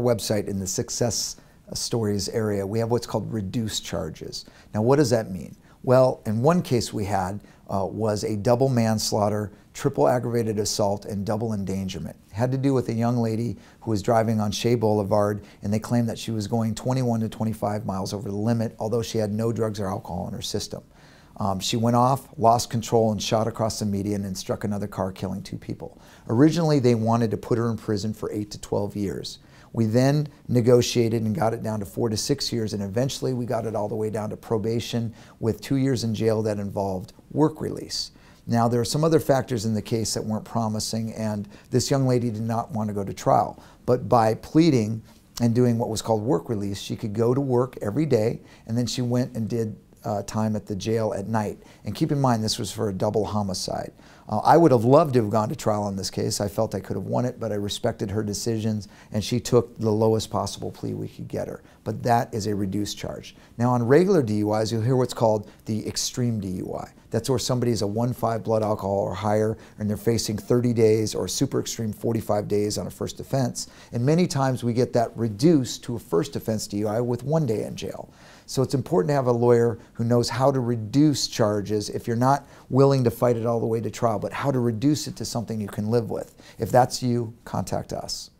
website in the success stories area, we have what's called reduced charges. Now, what does that mean? Well, in one case we had uh, was a double manslaughter, triple aggravated assault, and double endangerment. It had to do with a young lady who was driving on Shea Boulevard, and they claimed that she was going 21 to 25 miles over the limit, although she had no drugs or alcohol in her system. Um, she went off, lost control, and shot across the median and struck another car, killing two people. Originally, they wanted to put her in prison for 8 to 12 years. We then negotiated and got it down to four to six years, and eventually we got it all the way down to probation with two years in jail that involved work release. Now, there are some other factors in the case that weren't promising, and this young lady did not want to go to trial. But by pleading and doing what was called work release, she could go to work every day, and then she went and did uh, time at the jail at night. And keep in mind, this was for a double homicide. Uh, I would have loved to have gone to trial on this case. I felt I could have won it, but I respected her decisions, and she took the lowest possible plea we could get her. But that is a reduced charge. Now, on regular DUIs, you'll hear what's called the extreme DUI. That's where somebody is a 1.5 blood alcohol or higher, and they're facing 30 days or super extreme 45 days on a first offense. And many times we get that reduced to a first offense DUI with one day in jail. So it's important to have a lawyer who knows how to reduce charges if you're not willing to fight it all the way to trial, but how to reduce it to something you can live with. If that's you, contact us.